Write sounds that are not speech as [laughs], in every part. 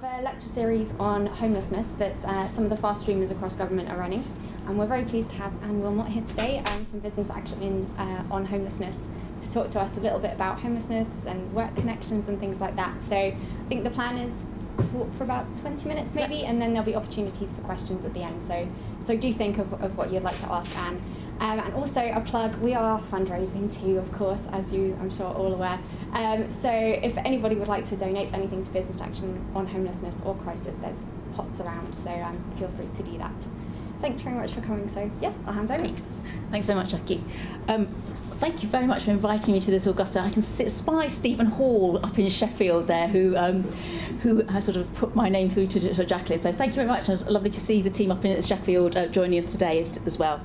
part of a lecture series on homelessness that uh, some of the fast streamers across government are running. And we're very pleased to have Anne Willmot here today um, from Business Action in, uh, on homelessness to talk to us a little bit about homelessness and work connections and things like that. So I think the plan is to talk for about 20 minutes maybe, and then there'll be opportunities for questions at the end. So, so do think of, of what you'd like to ask Anne. Um, and also a plug, we are fundraising too, of course, as you I'm sure all aware. Um, so if anybody would like to donate anything to Business Action on homelessness or crisis, there's pots around, so um, feel free to do that. Thanks very much for coming. So yeah, I'll hand over. Great. Thanks very much, Jackie. Thank you very much for inviting me to this Augusta. I can spy Stephen Hall up in Sheffield there, who um, who has sort of put my name through to, to Jacqueline. So thank you very much. It's lovely to see the team up in Sheffield uh, joining us today as, as well.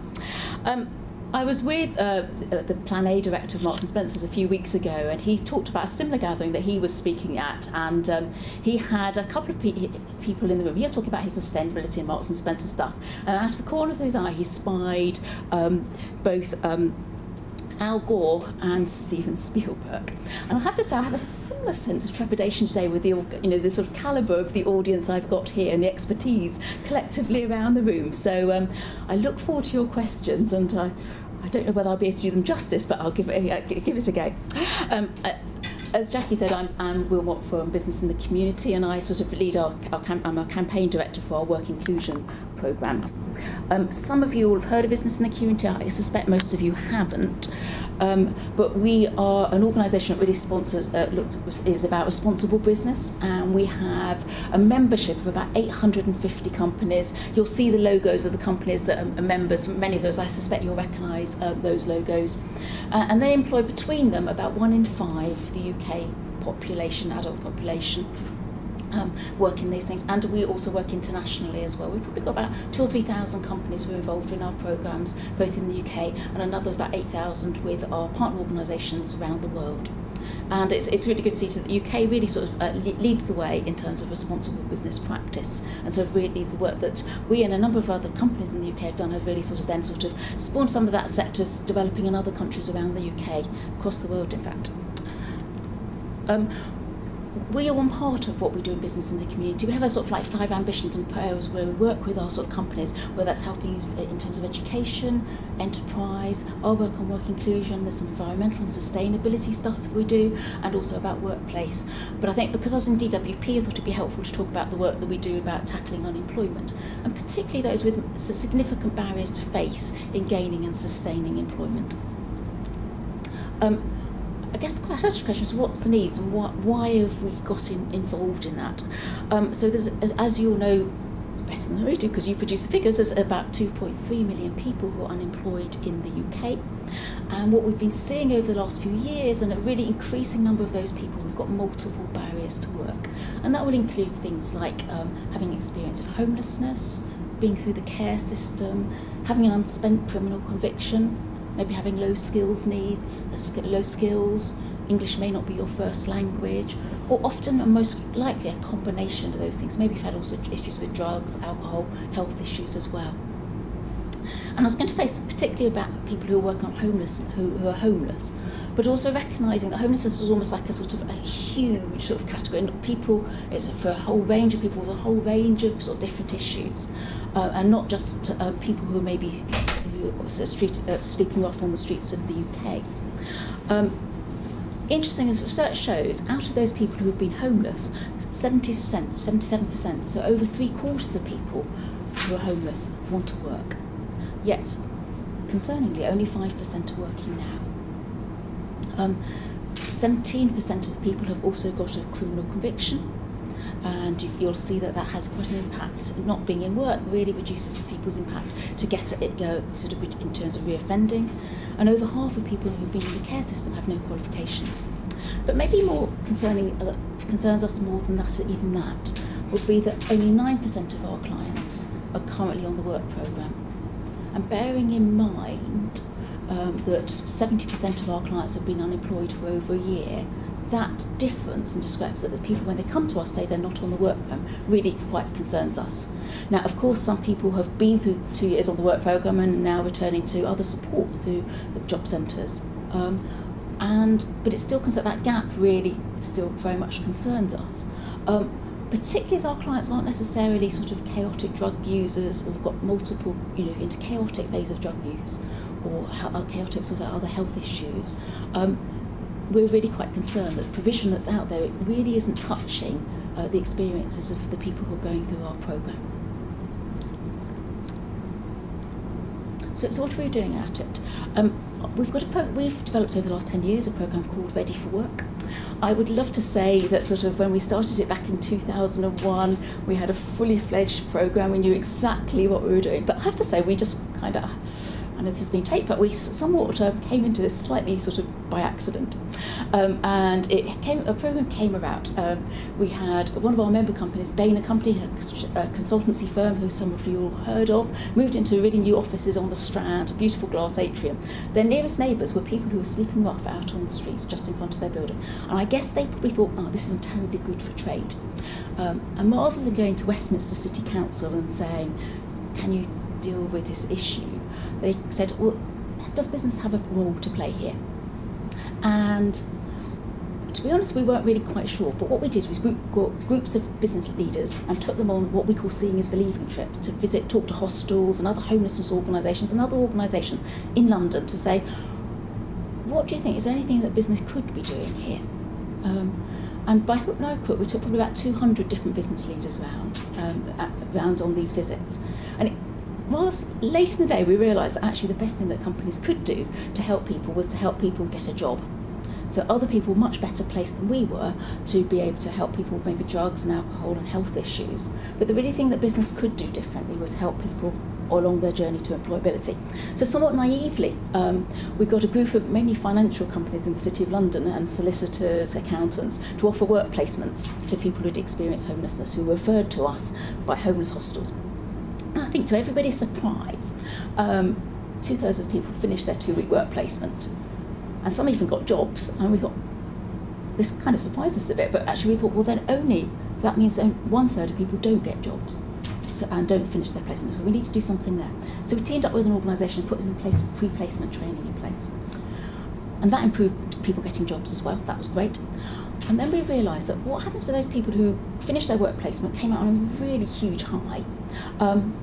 Um, I was with uh, the Plan A director of Marks and Spencers a few weeks ago, and he talked about a similar gathering that he was speaking at, and um, he had a couple of pe people in the room. He was talking about his sustainability and Marks and Spencer stuff, and out of the corner of his eye, he spied um, both. Um, Al Gore and Steven Spielberg. And I have to say, I have a similar sense of trepidation today with the, you know, the sort of calibre of the audience I've got here and the expertise collectively around the room. So um, I look forward to your questions and I, I don't know whether I'll be able to do them justice, but I'll give it, uh, give it a go. Um, uh, as Jackie said, I'm, I'm Willmot from Business in the Community, and I sort of lead our, our I'm a campaign director for our work inclusion programmes. Um, some of you will have heard of Business in the Community. I suspect most of you haven't. Um, but we are an organisation that really sponsors, uh, is about responsible business, and we have a membership of about 850 companies. You'll see the logos of the companies that are members. Many of those, I suspect, you'll recognise uh, those logos, uh, and they employ between them about one in five the UK population, adult population um, work in these things. And we also work internationally as well. We've probably got about two or 3,000 companies who are involved in our programmes, both in the UK and another about 8,000 with our partner organisations around the world. And it's, it's really good to see that the UK really sort of uh, leads the way in terms of responsible business practice. And so really the work that we and a number of other companies in the UK have done have really sort of then sort of spawned some of that sectors developing in other countries around the UK, across the world in fact. Um, we are one part of what we do in business in the community. We have a sort of like five ambitions and prayers where we work with our sort of companies, whether that's helping uh, in terms of education, enterprise, our work on work inclusion, there's some environmental and sustainability stuff that we do, and also about workplace. But I think because I was in DWP, I thought it'd be helpful to talk about the work that we do about tackling unemployment, and particularly those with significant barriers to face in gaining and sustaining employment. Um, guess the first question is what's the needs and what, why have we got in, involved in that? Um, so there's, as, as you all know better than I do because you produce the figures, there's about 2.3 million people who are unemployed in the UK. And what we've been seeing over the last few years, and a really increasing number of those people who've got multiple barriers to work. And that will include things like um, having experience of homelessness, being through the care system, having an unspent criminal conviction, maybe having low skills needs, low skills, English may not be your first language, or often and most likely a combination of those things. Maybe you've had also issues with drugs, alcohol, health issues as well. And I was going to face particularly about people who work on homeless, who, who are homeless, but also recognising that homelessness is almost like a sort of a huge sort of category. And people, it's for a whole range of people with a whole range of sort of different issues, uh, and not just uh, people who street, uh, sleeping rough on the streets of the UK. Um, interesting as research shows, out of those people who have been homeless, 70%, 77%, so over three quarters of people who are homeless want to work. Yet, concerningly, only 5% are working now. Um, 17% of the people have also got a criminal conviction, and you, will see that that has quite an impact. Not being in work really reduces people's impact to get it go sort of in terms of reoffending, and over half of people who've been in the care system have no qualifications. But maybe more concerning uh, concerns us more than that, even that, would be that only 9% of our clients are currently on the work programme. And bearing in mind um, that 70% of our clients have been unemployed for over a year, that difference and discrepancy that the people, when they come to us, say they're not on the work programme, really quite concerns us. Now, of course, some people have been through two years on the work programme and are now returning to other support through job centres. Um, and but it still concerns that gap really still very much concerns us. Um, particularly as our clients aren't necessarily sort of chaotic drug users or got multiple, you know, into chaotic phase of drug use or chaotic sort of other health issues. Um, we're really quite concerned that the provision that's out there it really isn't touching uh, the experiences of the people who are going through our programme. So, so what are we doing at it? Um, we've got a we've developed over the last 10 years a program called Ready for Work. I would love to say that sort of when we started it back in 2001, we had a fully fledged program, we knew exactly what we were doing. But I have to say, we just kind of I know this has been taped, but we somewhat uh, came into this slightly sort of by accident. Um, and it came, a program came about. Um, we had one of our member companies, Bain Company, a, a consultancy firm who some of you all heard of, moved into really new offices on the Strand, a beautiful glass atrium. Their nearest neighbours were people who were sleeping rough out on the streets just in front of their building. And I guess they probably thought, oh, this isn't terribly good for trade. Um, and rather than going to Westminster City Council and saying, can you deal with this issue? they said, well, does business have a role to play here? And to be honest, we weren't really quite sure. But what we did was group, groups of business leaders and took them on what we call seeing as believing trips to visit, talk to hostels and other homelessness organisations and other organisations in London to say, what do you think? Is there anything that business could be doing here? Um, and by hook no crook, we took probably about 200 different business leaders around, um, around on these visits. And it, whilst late in the day we realised that actually the best thing that companies could do to help people was to help people get a job. So other people much better placed than we were to be able to help people with maybe drugs and alcohol and health issues. But the really thing that business could do differently was help people along their journey to employability. So somewhat naively, um, we got a group of mainly financial companies in the City of London and solicitors, accountants, to offer work placements to people who'd experienced homelessness who were referred to us by homeless hostels. And I think to everybody's surprise, um, two thirds of people finished their two week work placement. And some even got jobs. And we thought, this kind of surprised us a bit, but actually we thought, well, then only, that means one third of people don't get jobs so, and don't finish their placement. So we need to do something there. So we teamed up with an organisation and put in place pre placement training in place. And that improved people getting jobs as well. That was great. And then we realised that what happens with those people who finished their work placement, came out on a really huge high, um,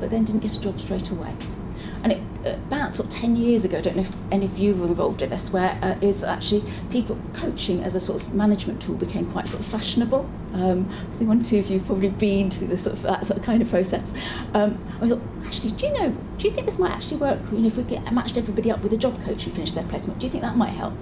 but then didn't get a job straight away. And it, about sort of 10 years ago, I don't know if any of you were involved in this, where uh, is actually people coaching as a sort of management tool became quite sort of fashionable. Um, I think one or two of you have probably been through the sort of, that sort of kind of process. Um, I thought, actually, do you know, do you think this might actually work? You know, if we get, matched everybody up with a job coach who finished their placement, do you think that might help?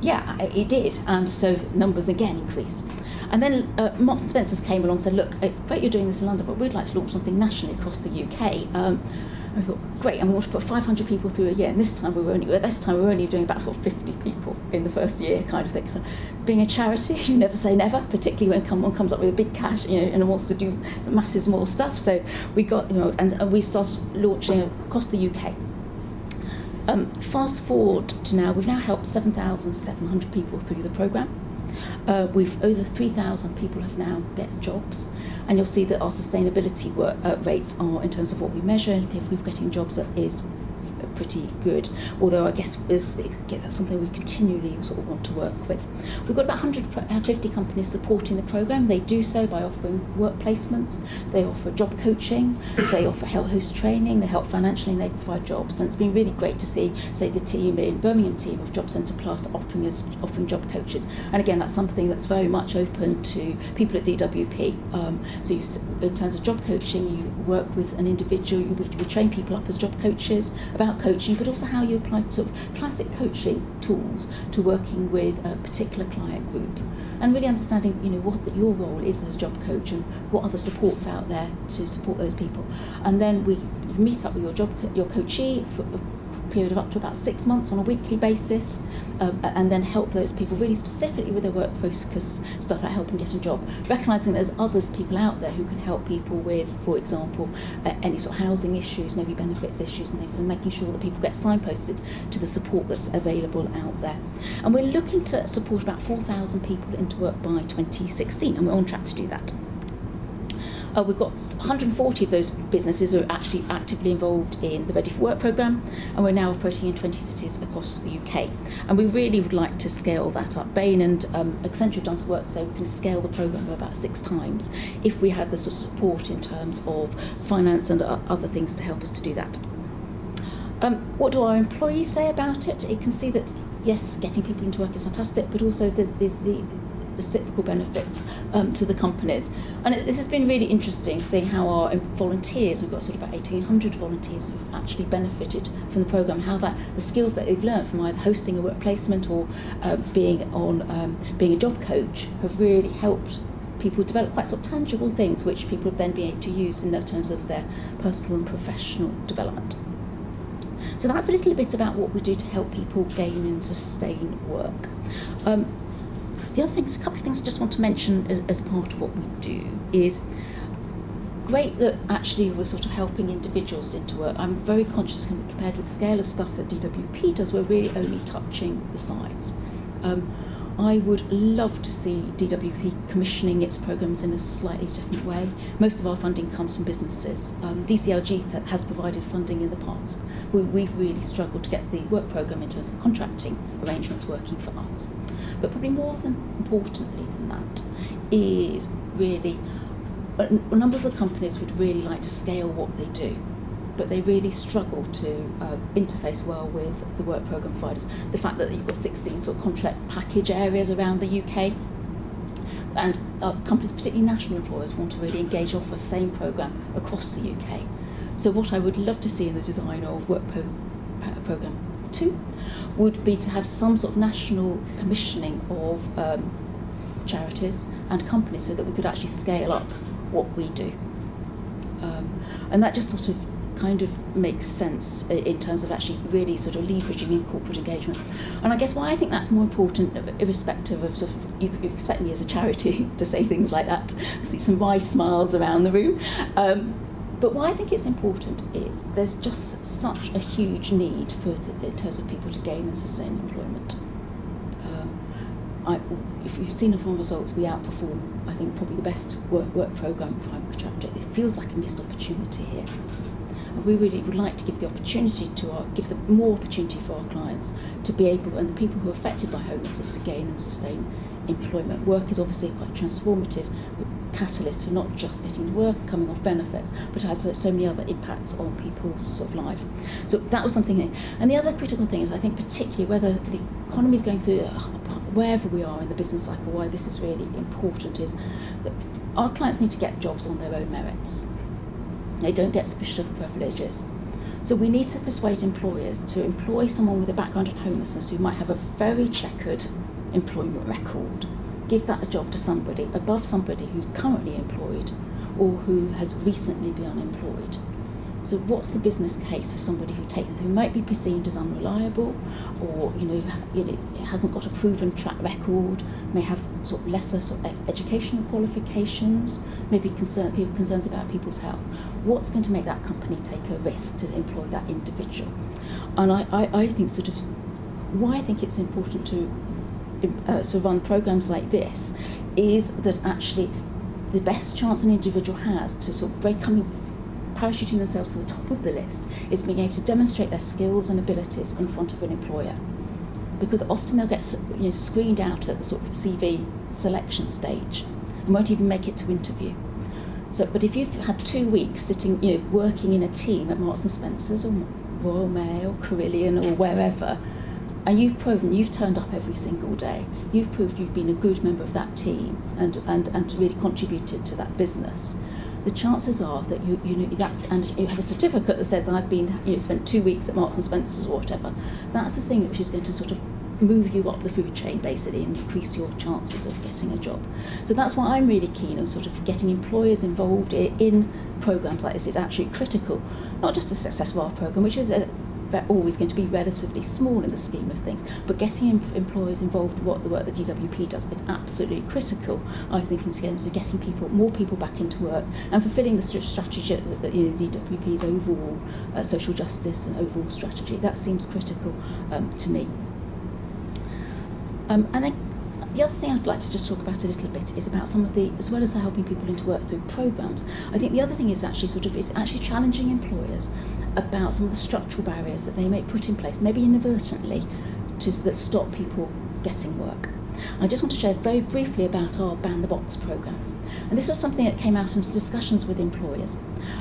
Yeah, it did, and so numbers again increased. And then uh, Marks and Spencers came along and said, look, it's great you're doing this in London, but we'd like to launch something nationally across the UK. Um, I thought, great, and we want to put 500 people through a year. And this time we were only, this time we were only doing about 50 people in the first year, kind of thing. So, being a charity, [laughs] you never say never, particularly when someone comes up with a big cash, you know, and wants to do massive more stuff. So we got, you know, and, and we started launching across the UK. Um, fast forward to now, we've now helped 7,700 people through the programme. Uh, we've over 3,000 people have now get jobs, and you'll see that our sustainability work, uh, rates are in terms of what we measure. People getting jobs is pretty good. Although I guess that's something we continually sort of want to work with. We've got about 150 companies supporting the program. They do so by offering work placements, they offer job coaching, they offer health host training, they help financially, and they provide jobs. And it's been really great to see, say, the team in Birmingham team of Job Centre Plus offering us offering job coaches. And again, that's something that's very much open to people at DWP. Um, so you, in terms of job coaching, you work with an individual. We, we train people up as job coaches about coaching coaching, but also how you apply sort of classic coaching tools to working with a particular client group, and really understanding, you know, what the, your role is as a job coach and what other supports out there to support those people. And then we meet up with your job your coachee for period of up to about six months on a weekly basis um, and then help those people really specifically with their work focused stuff like helping get a job. Recognising there's others people out there who can help people with, for example, uh, any sort of housing issues, maybe benefits issues and things, and making sure that people get signposted to the support that's available out there. And we're looking to support about 4,000 people into work by 2016, and we're on track to do that. Uh, we've got 140 of those businesses are actually actively involved in the Ready for Work programme, and we're now operating in 20 cities across the UK. And we really would like to scale that up. Bain and um, Accenture have done some work so we can scale the programme about six times if we had the sort of support in terms of finance and other things to help us to do that. Um, what do our employees say about it? You can see that yes, getting people into work is fantastic, but also there's, there's the reciprocal benefits um, to the companies. And it, this has been really interesting seeing how our volunteers, we've got sort of about 1,800 volunteers who have actually benefited from the programme, how that the skills that they've learned from either hosting a work placement or uh, being on um, being a job coach have really helped people develop quite sort of tangible things which people have then been able to use in terms of their personal and professional development. So that's a little bit about what we do to help people gain and sustain work. Um, the other things, a couple of things I just want to mention as, as part of what we do is great that actually we're sort of helping individuals into work. I'm very conscious compared with the scale of stuff that DWP does, we're really only touching the sides. Um, I would love to see DWP commissioning its programs in a slightly different way. Most of our funding comes from businesses. Um, DCLG has provided funding in the past. We, we've really struggled to get the work program in terms of the contracting arrangements working for us. But probably more than importantly than that is really a number of the companies would really like to scale what they do but they really struggle to uh, interface well with the work programme providers. The fact that you've got 16 sort of contract package areas around the UK, and uh, companies, particularly national employers, want to really engage off the same programme across the UK. So what I would love to see in the design of work pro programme two would be to have some sort of national commissioning of um, charities and companies so that we could actually scale up what we do. Um, and that just sort of kind of makes sense in terms of actually really sort of leveraging in corporate engagement. And I guess why I think that's more important, irrespective of sort of, you, you expect me as a charity [laughs] to say things like that, [laughs] see some wry smiles around the room. Um, but why I think it's important is there's just such a huge need for in terms of people to gain and sustain employment. Um, I, if you've seen the from results, we outperform, I think, probably the best work, work programme prime contractor. It feels like a missed opportunity here. We really would like to give the opportunity to our, give the more opportunity for our clients to be able, and the people who are affected by homelessness, to gain and sustain employment. Work is obviously quite transformative catalyst for not just getting work and coming off benefits, but has so many other impacts on people's sort of lives. So that was something. And the other critical thing is, I think, particularly whether the economy is going through, uh, wherever we are in the business cycle, why this is really important is that our clients need to get jobs on their own merits. They don't get special privileges. So we need to persuade employers to employ someone with a background in homelessness who might have a very checkered employment record. Give that a job to somebody above somebody who's currently employed or who has recently been unemployed. So what's the business case for somebody who takes who might be perceived as unreliable, or you know, you know, hasn't got a proven track record, may have sort of lesser sort of educational qualifications, maybe concern people concerns about people's health. What's going to make that company take a risk to employ that individual? And I, I, I think sort of why I think it's important to uh, run programs like this is that actually the best chance an individual has to sort of break coming parachuting themselves to the top of the list is being able to demonstrate their skills and abilities in front of an employer. Because often they'll get you know, screened out at the sort of CV selection stage and won't even make it to interview. So, but if you've had two weeks sitting, you know, working in a team at Marks and Spencers or Royal Mail, Carillion or wherever, and you've proven you've turned up every single day, you've proved you've been a good member of that team and, and, and really contributed to that business, the chances are that you you know that's and you have a certificate that says I've been you know spent two weeks at Marks and Spencers or whatever. That's the thing which is going to sort of move you up the food chain basically and increase your chances of getting a job. So that's why I'm really keen on sort of getting employers involved in programs like this. It's actually critical, not just the success of our program, which is a always going to be relatively small in the scheme of things. But getting em employers involved in what the work the DWP does is absolutely critical, I think, in terms of getting people, more people back into work and fulfilling the strategy that, you know, the DWP's overall uh, social justice and overall strategy. That seems critical um, to me. Um, and then the other thing I'd like to just talk about a little bit is about some of the, as well as helping people into work through programs, I think the other thing is actually sort of, is actually challenging employers about some of the structural barriers that they may put in place, maybe inadvertently, to, that stop people getting work. And I just want to share very briefly about our Ban the Box programme. And this was something that came out from discussions with employers,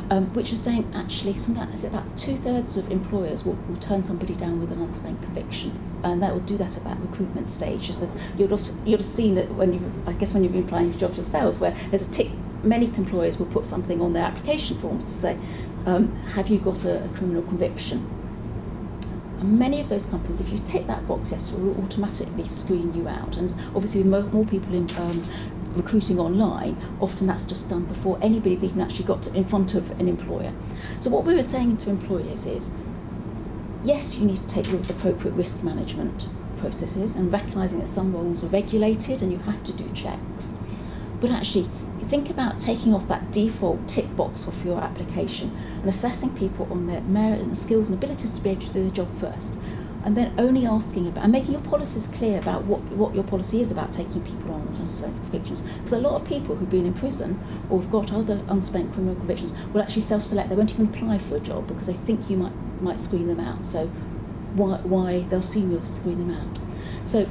um, which was saying actually something like about two thirds of employers will, will turn somebody down with an unspent conviction. And that will do that at that recruitment stage. As you'd have, you'd have seen it when you, I guess, when you've been applying for jobs yourselves, where there's a tick. Many employers will put something on their application forms to say, um, "Have you got a, a criminal conviction?" And many of those companies, if you tick that box, yes, will automatically screen you out. And obviously, more, more people in um, recruiting online, often that's just done before anybody's even actually got to, in front of an employer. So what we were saying to employers is, yes, you need to take your appropriate risk management processes and recognising that some roles are regulated and you have to do checks. But actually, think about taking off that default tick box off your application and assessing people on their merit and skills and abilities to be able to do the job first. And then only asking about and making your policies clear about what, what your policy is about taking people on with unspent convictions. Because a lot of people who've been in prison or have got other unspent criminal convictions will actually self select. They won't even apply for a job because they think you might might screen them out. So why why they'll assume you'll screen them out. So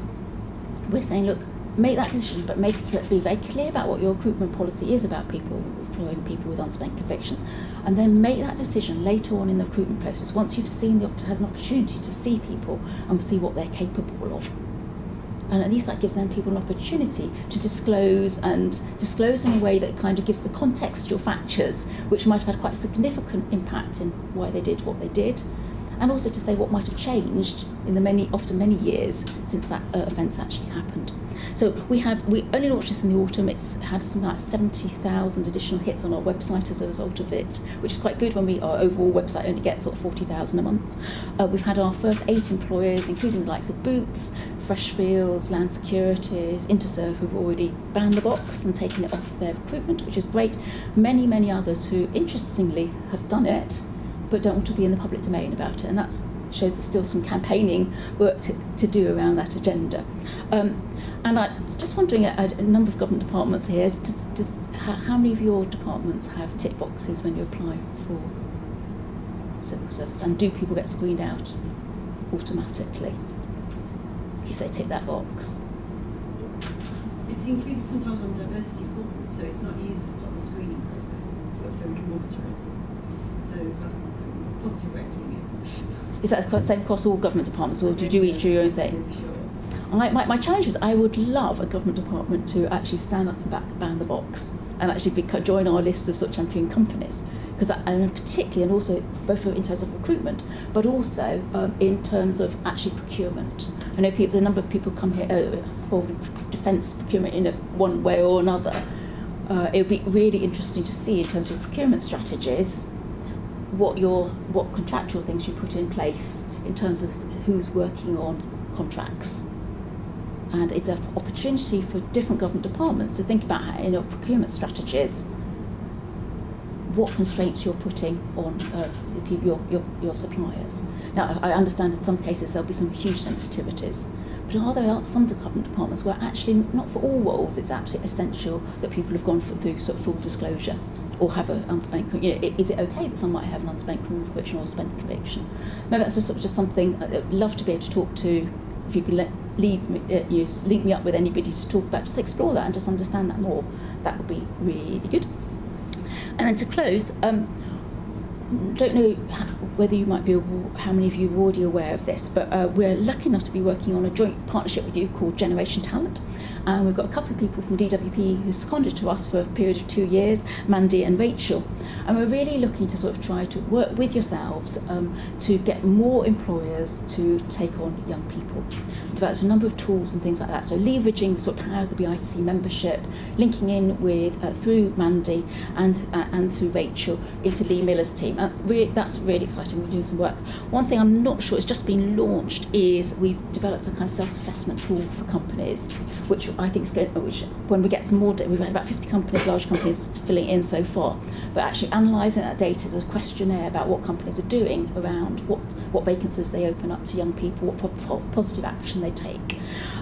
we're saying, look, make that decision, but make it be very clear about what your recruitment policy is about people employing people with unspent convictions, and then make that decision later on in the recruitment process once you've seen the had an opportunity to see people and see what they're capable of. And at least that gives then people an opportunity to disclose and disclose in a way that kind of gives the contextual factors, which might have had quite a significant impact in why they did what they did, and also to say what might have changed in the many, often many years since that uh, offence actually happened. So we have we only launched this in the autumn. It's had something like 70,000 additional hits on our website as a result of it, which is quite good when we our overall website only gets sort of 40,000 a month. Uh, we've had our first eight employers, including the likes of Boots, Freshfields, Land Securities, Interserve, who've already banned the box and taken it off their recruitment, which is great. Many, many others who interestingly have done it but don't want to be in the public domain about it, and that's shows there's still some campaigning work to, to do around that agenda. Um, and I'm just wondering, a, a number of government departments here, just, just how, how many of your departments have tick boxes when you apply for civil service, and do people get screened out automatically if they tick that box? It's included sometimes on diversity forms, so it's not used as part of the screening process, so we can monitor it. So uh, positive it. Is that the same across all government departments, or do you each do your own thing? I, my, my challenge was I would love a government department to actually stand up and back ban the box and actually be, join our list of sort of champion companies because and particularly and also both in terms of recruitment but also um, in terms of actually procurement. I know people, the number of people come here uh, in defence procurement in a, one way or another. Uh, it would be really interesting to see in terms of procurement strategies what your what contractual things you put in place in terms of who's working on contracts and it's an opportunity for different government departments to think about how, in your procurement strategies what constraints you're putting on uh, your, your, your suppliers. Now, I understand in some cases there'll be some huge sensitivities, but are there some government departments where actually, not for all roles, it's absolutely essential that people have gone through sort of full disclosure or have an unspent, you know, is it okay that some might have an unspent criminal conviction or a spent conviction? Maybe that's just, sort of just something I'd love to be able to talk to, if you could let lead me, uh, you link me up with anybody to talk about, just explore that and just understand that more. That would be really good. And then to close, um, don't know whether you might be how many of you are already aware of this, but uh, we're lucky enough to be working on a joint partnership with you called Generation Talent. And we've got a couple of people from DWP who seconded to us for a period of two years, Mandy and Rachel. And we're really looking to sort of try to work with yourselves um, to get more employers to take on young people. Developed a number of tools and things like that. So leveraging the sort of power of the BITC membership, linking in with uh, through Mandy and uh, and through Rachel into Lee Miller's team. And really, that's really exciting. We're doing some work. One thing I'm not sure it's just been launched is we've developed a kind of self-assessment tool for companies, which I think is going, which when we get some more data, we've had about 50 companies, large companies filling in so far, but actually analysing that data as a questionnaire about what companies are doing around what, what vacancies they open up to young people, what po- positive action they take.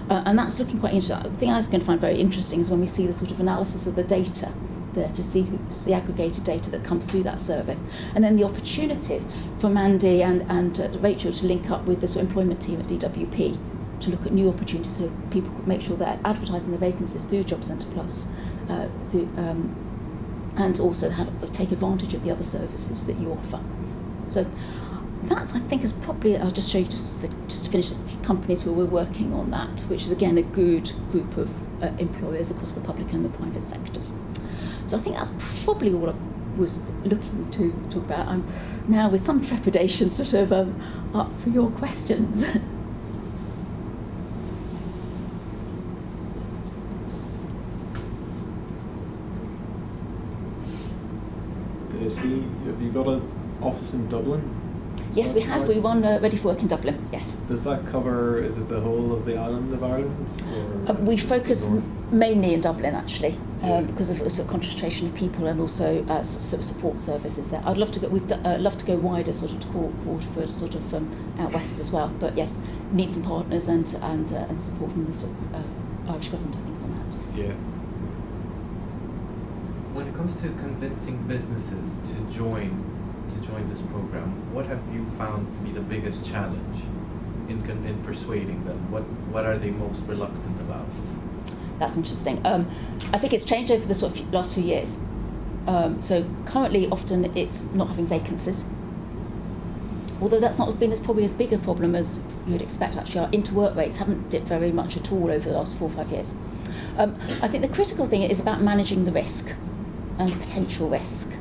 Uh, and that's looking quite interesting. The thing I was going to find very interesting is when we see the sort of analysis of the data there to see who's the aggregated data that comes through that survey. And then the opportunities for Mandy and, and uh, Rachel to link up with the sort of employment team at DWP to look at new opportunities so people could make sure they're advertising their vacancies through Job Centre Plus uh, through, um, and also have, take advantage of the other services that you offer. So that's, I think, is probably, I'll just show you just, the, just to finish companies who we're working on that, which is again a good group of uh, employers across the public and the private sectors. So I think that's probably all I was looking to talk about. I'm now with some trepidation sort of um, up for your questions. [laughs] Have you got an office in Dublin? Yes, we have. right? We run uh, Ready for Work in Dublin. Yes. Does that cover, is it the whole of the island of Ireland? or Uh, we is it just the focus mainly in Dublin, actually, Yeah. um, because of sort of concentration of people and also uh, sort of support services there. I'd love to go. We'd uh, love to go wider, sort of to Waterford, sort of um, out west as well. But yes, need some partners and and uh, and support from the sort of uh, Irish government, I think, on that. Yeah. When it comes to convincing businesses to join to join this program, what have you found to be the biggest challenge in in persuading them? What what are they most reluctant about? That's interesting. Um, I think it's changed over the sort of last few years. Um, so currently, often it's not having vacancies. Although that's not been as probably as big a problem as you would expect. Actually, our interwork rates haven't dipped very much at all over the last four or five years. Um, I think the critical thing is about managing the risk and potential risk.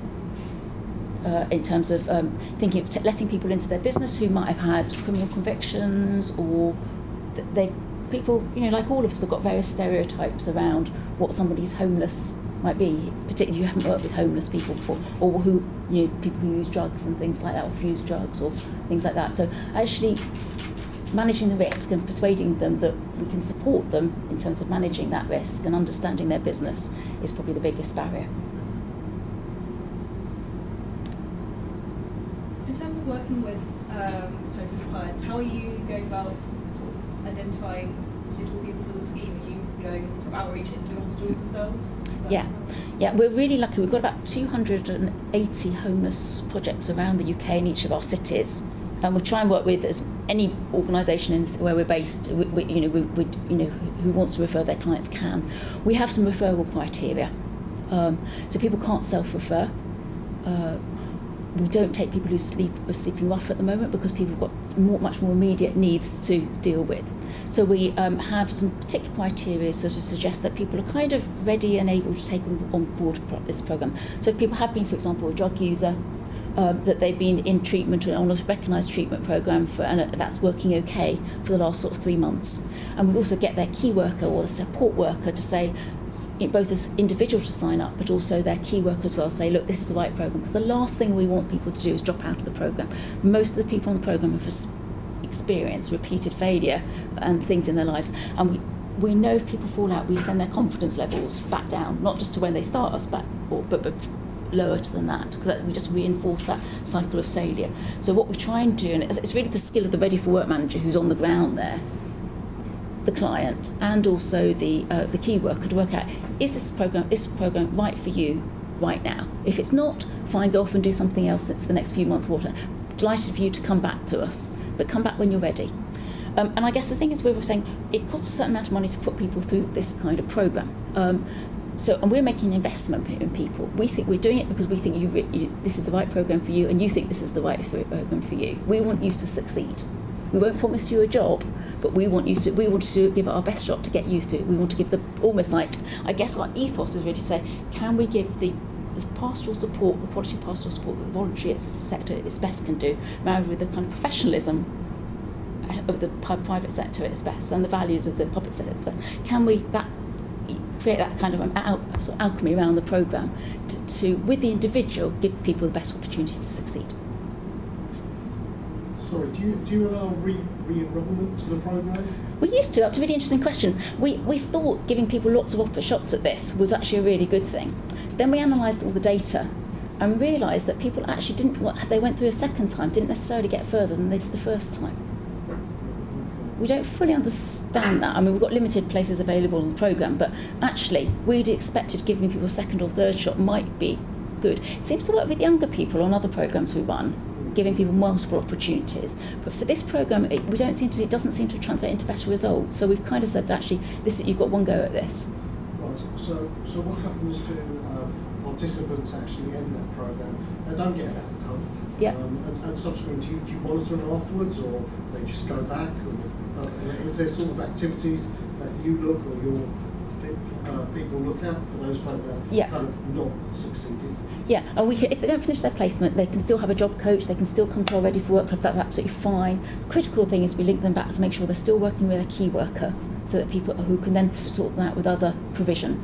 Uh, in terms of um, thinking of letting people into their business who might have had criminal convictions or th- they people you know like all of us have got various stereotypes around what somebody who's homeless might be particularly if you haven't worked with homeless people before or who you know people who use drugs and things like that or use drugs or things like that so actually managing the risk and persuading them that we can support them in terms of managing that risk and understanding their business is probably the biggest barrier terms of working with um, homeless clients, how are you going about identifying suitable people for the scheme? Are you going sort of outreach into the hostels themselves? Yeah, yeah, we're really lucky. We've got about 280 homeless projects around the UK in each of our cities, and we try and work with as any organisation where we're based. We, we, you know, we, we, you know, who wants to refer their clients can. We have some referral criteria, um, so people can't self-refer. Uh, we don't take people who sleep are sleeping rough at the moment because people have got more, much more immediate needs to deal with. So we um, have some particular criteria so to suggest that people are kind of ready and able to take on, board this program. So if people have been, for example, a drug user, um, that they've been in treatment on a recognised treatment program for, and that's working okay for the last sort of three months. And we also get their key worker or the support worker to say, both as individuals to sign up, but also their key worker as well say, look, this is the right program. Because the last thing we want people to do is drop out of the program. Most of the people on the program have experienced repeated failure and things in their lives, and we. We know if people fall out, we send their confidence levels back down, not just to when they start us back, or, but, but lower than that, because we just reinforce that cycle of failure. So what we try and do, and it's really the skill of the Ready for Work manager who's on the ground there, the client and also the uh, the key worker to work out is this program is this program right for you right now? If it's not fine go off and do something else for the next few months or whatever delighted for you to come back to us but come back when you're ready. Um, and I guess the thing is we were saying it costs a certain amount of money to put people through this kind of program. Um, so and we're making an investment in people. We think we're doing it because we think you, you this is the right program for you and you think this is the right for- program for you. We want you to succeed. We won't promise you a job, but we want you to. We want to give our best shot to get you through. We want to give the almost like I guess our ethos is really to say, can we give the pastoral support, the quality pastoral support that the voluntary sector its best can do, married with the kind of professionalism uh, of the private sector at its best and the values of the public sector at its best. Can we that create that kind of al- sort of alchemy around the program to, to, with the individual, give people the best opportunity to succeed? Sorry, do you, do you allow re, re-enrollment to the programme? We used to. That's a really interesting question. We, we thought giving people lots of shots at this was actually a really good thing. Then we analysed all the data and realised that people actually didn't, what, they went through a second time, didn't necessarily get further than they did the first time. We don't fully understand that. I mean, we've got limited places available in the programme, but actually, we'd expected giving people a second or third shot might be good. It seems to work with younger people on other programmes we run, giving people multiple opportunities. But for this programme, it, we don't seem to, it doesn't seem to translate into better results. So we've kind of said, actually, this you've got one go at this. Right, so, so what happens to um, participants actually in that programme? They don't get an outcome. Yeah. Um, and, and subsequently, do you, do you monitor them afterwards or they just go back? Or, uh, is there sort of activities that you look or your uh, people look at for those folk that Yeah. kind of not succeeded? Yeah, and we if they don't finish their placement, they can still have a job coach. They can still come to our Ready for Work club. That's absolutely fine. Critical thing is we link them back to make sure they're still working with a key worker, so that people who can then sort them out with other provision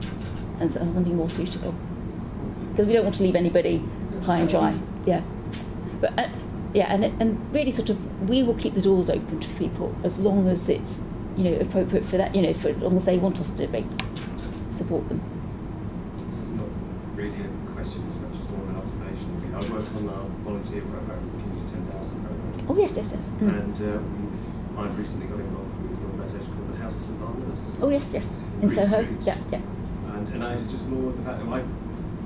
and something more suitable. Because we don't want to leave anybody high and dry. Yeah, but uh, yeah, and and really sort of we will keep the doors open to people as long as it's you know appropriate for that. You know, for as long as they want us to be support them. This is not really a question as such as more an observation. I mean, I work on program, the Community 10,000 program, Oh yes, yes, yes. Mm. and uh, I've recently got involved with an organisation called the House of St Barnabas. Oh yes, yes. In Soho. Street. Yeah, yeah. And, and I was just more the fact that I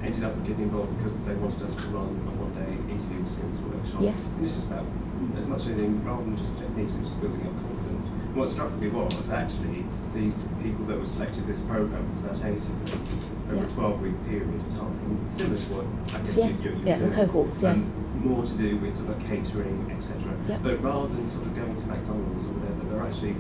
ended up getting involved because they wanted us to run a one-day interview skills workshop. Yes. And it's just about as much as anything rather than just techniques, it's just building up confidence. And what struck me was actually these people that were selected for this program was about eight of them over Yeah. a 12-week period of time, similar to what I guess Yes, you, you, you yeah, the cohorts, yes. More to do with sort of catering, etc. Yeah. But rather than sort of going to McDonald's or whatever, they're actually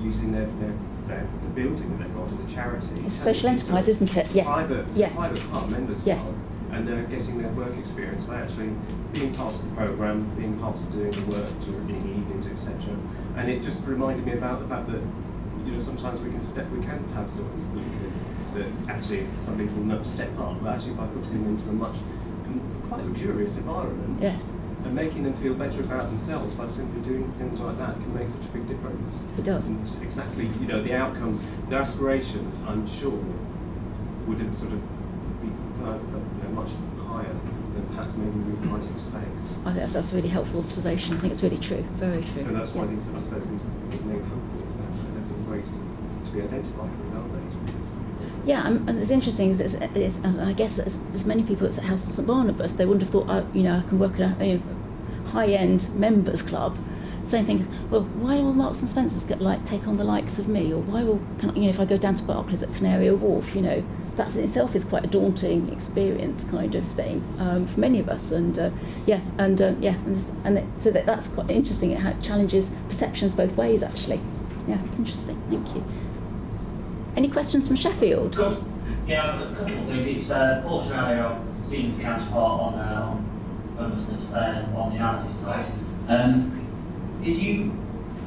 using their, their, their the building that they've got as a charity. It's a social enterprise, isn't it? Yes. Private, Yeah. private club, members Yes. club, and they're getting their work experience by actually being part of the program, being part of doing the work during the evenings, etc. And it just reminded me about the fact that you know sometimes we can step, we can have sort of these blinkers that actually somebody will not step up, but actually by putting them into a much quite luxurious environment Yes. and making them feel better about themselves by simply doing things like that can make such a big difference. It does. And exactly, you know, the outcomes, their aspirations, I'm sure, would have sort of be further, you know, much higher than perhaps maybe we might expect. I think that's, that's a really helpful observation. I think it's really true. Very true. And that's why Yeah. these, I suppose, these name companies, that there's a way to, to be identified with, they? Yeah, um, it's interesting. Is, is, I guess as, as many people at House of St Barnabas, they wouldn't have thought, uh, you know, I can work at a you know, high-end members club. Same thing. Well, why will Marks and Spencers get like take on the likes of me, or why will can, you know if I go down to Barclays at Canary Wharf, you know, that in itself is quite a daunting experience, kind of thing um, for many of us. And uh, yeah, and uh, yeah, and, this- and it, so that, that's quite interesting. It challenges perceptions both ways, actually. Yeah, interesting. Thank you. Any questions from Sheffield? Yeah, a couple of things. It's uh, Paul Stephen's counterpart on, uh, on uh, on the analysis side. Um, did you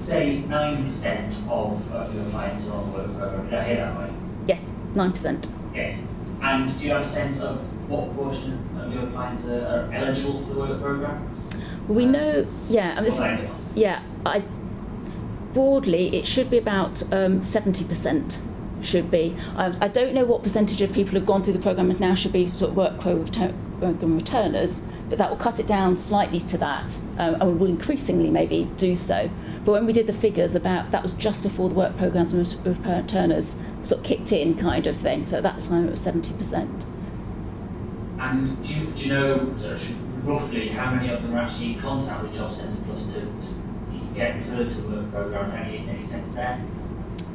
say 9% of, of your clients are on the work program? Did I hear that right? Yes, nine percent. Yes. And do you have a sense of what proportion of your clients are, are eligible for the work program? We know, yeah, and this is, yeah, I, broadly, it should be about um, 70% should be. I, I don't know what percentage of people who've gone through the programme and now should be sort of work program returners, but that will cut it down slightly to that, um, and will increasingly maybe do so. But when we did the figures about, that was just before the work programmes and returners sort of kicked in kind of thing, so at that time it was 70%. And do you, do you know roughly how many of them are actually in contact with Job Centre Plus to, to get referred to the work programme? Any, any sense there?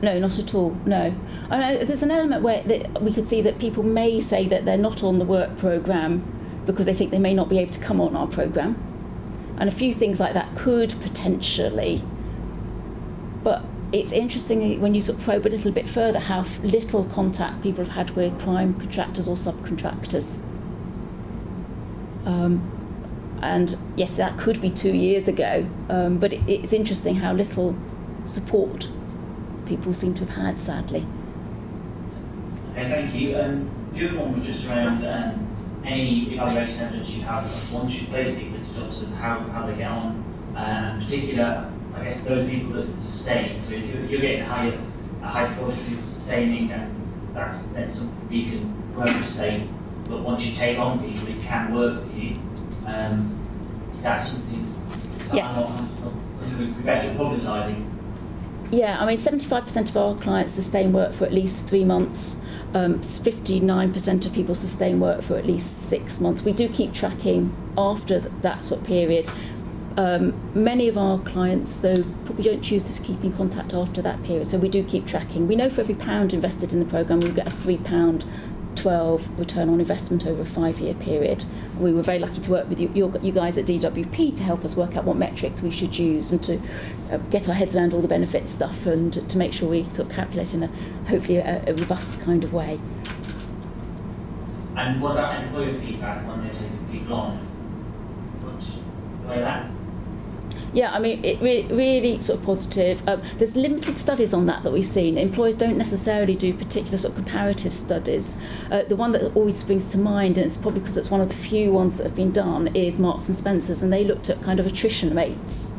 No, not at all. No, know there's an element where we could see that people may say that they're not on the work program because they think they may not be able to come on our program, and a few things like that could potentially. But it's interesting when you sort of probe a little bit further how little contact people have had with prime contractors or subcontractors. Um, and yes, that could be two years ago, um, but it, it's interesting how little support people seem to have had, sadly. Okay, thank you. Um, the other one was just around um, any evaluation evidence you have once you place people into jobs and how, how they get on, uh, and particular, I guess, those people that sustain. So if you're, you're getting a higher, a high proportion of people sustaining, and that's then something we can promote to say, but once you take on people, it can work for you. Um, is that something? that Yes. I'm not, I'm not, better publicising. Yeah, I mean, 75% of our clients sustain work for at least three months. Um, 59% of people sustain work for at least six months. We do keep tracking after th- that sort of period. Um, many of our clients, though, probably don't choose to keep in contact after that period, so we do keep tracking. We know for every pound invested in the programme, we get a £3 12 return on investment over a five year period. We were very lucky to work with you, you guys at DWP to help us work out what metrics we should use and to uh, get our heads around all the benefits stuff and to make sure we sort of calculate in a hopefully a, a robust kind of way. And what about employer feedback when they're taking people on? What's way that? Yeah, I mean, it re- really sort of positive. Um, there's limited studies on that that we've seen. Employers don't necessarily do particular sort of comparative studies. Uh, the one that always springs to mind, and it's probably because it's one of the few ones that have been done, is Marks and Spencers, and they looked at kind of attrition rates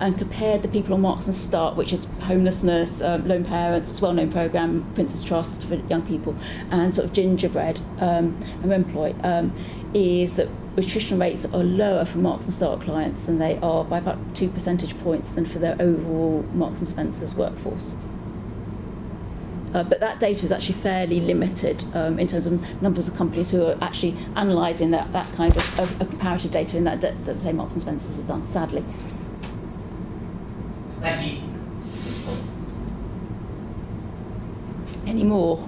and compared the people on Marks and Start, which is homelessness, um, lone parents, it's a well-known program, Prince's Trust for young people, and sort of gingerbread um, and employ, um, is that attrition rates are lower for Marks and Start clients than they are by about two percentage points than for their overall Marks and Spencers workforce. Uh, but that data is actually fairly limited um, in terms of numbers of companies who are actually analysing that, that kind of, of, of comparative data in that, that say Marks and Spencers has done, sadly. Thank you. Any more?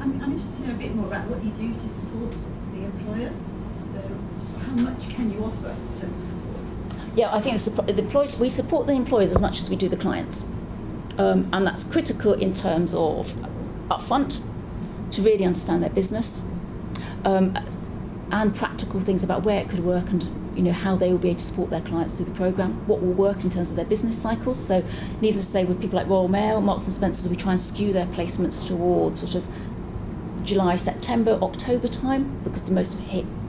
I'm, I'm interested to know a bit more about what you do to support the employer. So, how much can you offer in terms of support? Yeah, I think the, employees, we support the employers as much as we do the clients. Um, and that's critical in terms of upfront to really understand their business um, and practical things about where it could work and you know how they will be able to support their clients through the program what will work in terms of their business cycles so needless to say with people like Royal Mail Marks and Spencers we try and skew their placements towards sort of July, September, October time because the most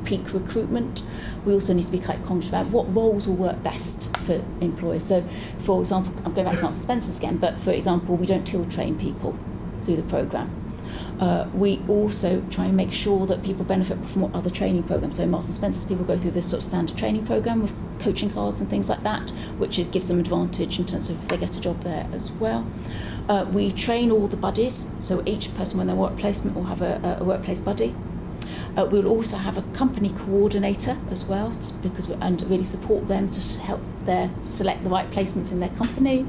peak recruitment. We also need to be quite conscious about what roles will work best for employers. So, for example, I'm going back to Marks Spencer's again, but for example, we don't till train people through the programme. Uh, we also try and make sure that people benefit from other training programs. So Marks and Spencer's people go through this sort of standard training program with coaching cards and things like that, which is, gives them advantage in terms of if they get a job there as well. Uh, we train all the buddies, so each person when they're work placement will have a, a workplace buddy. Uh, we'll also have a company coordinator as well, to, because and really support them to help their select the right placements in their company.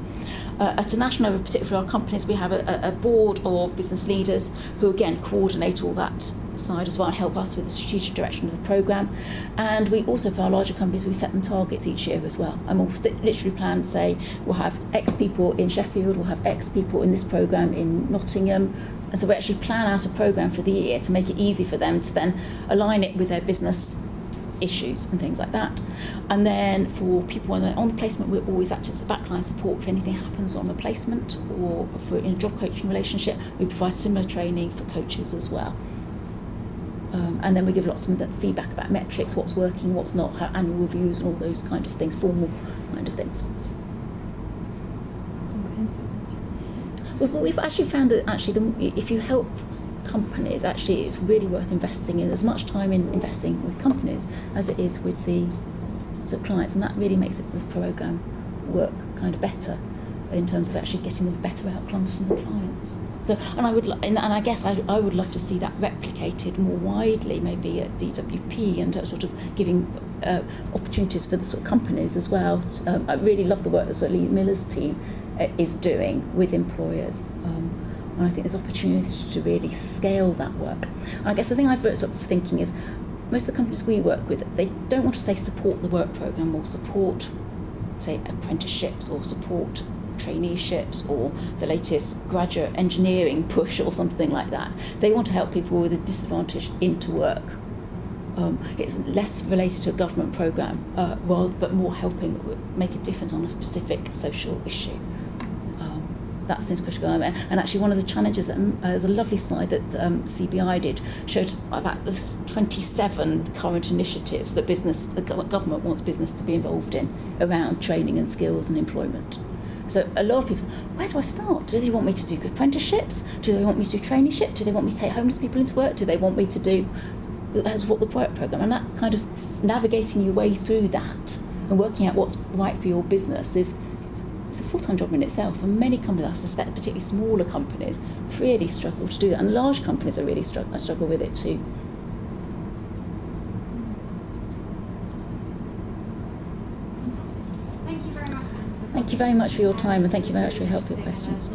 Uh, at a national level, particularly our companies, we have a, a board of business leaders who again coordinate all that side as well and help us with the strategic direction of the programme. And we also, for our larger companies, we set them targets each year as well. And we'll sit, literally plan, say, we'll have X people in Sheffield, we'll have X people in this programme in Nottingham. And so we actually plan out a programme for the year to make it easy for them to then align it with their business issues and things like that. And then for people when they're on the placement, we're always act as the backline support if anything happens on the placement or for in a job coaching relationship. We provide similar training for coaches as well. Um, and then we give lots of feedback about metrics, what's working, what's not, how annual reviews, and all those kind of things, formal kind of things. Well, we've actually found that actually, the, if you help companies, actually, it's really worth investing in as much time in investing with companies as it is with the sort of clients, and that really makes it, the program work kind of better in terms of actually getting the better outcomes from the clients. So, and I would, and, I guess I, I would love to see that replicated more widely, maybe at DWP, and sort of giving uh, opportunities for the sort of companies as well. Um, I really love the work that sort of Lee Miller's team is doing with employers. Um, and I think there's opportunity to really scale that work. And I guess the thing I've sort of thinking is, most of the companies we work with, they don't want to say support the work program or support, say, apprenticeships or support traineeships or the latest graduate engineering [laughs] push or something like that. They want to help people with a disadvantage into work. Um, it's less related to a government program, uh, rather, but more helping make a difference on a specific social issue. That seems critical. And actually, one of the challenges, um, uh, there's a lovely slide that um, CBI did, showed about the 27 current initiatives that business, the government wants business to be involved in around training and skills and employment. So a lot of people, where do I start? Do they want me to do apprenticeships? Do they want me to do traineeship? Do they want me to take homeless people into work? Do they want me to do as what the work program? And that kind of navigating your way through that and working out what's right for your business is it's a full-time job in itself. And many companies, I suspect, particularly smaller companies, really struggle to do that. And large companies are really struggle, struggle with it too. Thank you very much, Anne. Thank you very much for your time and thank you very much for your helpful questions.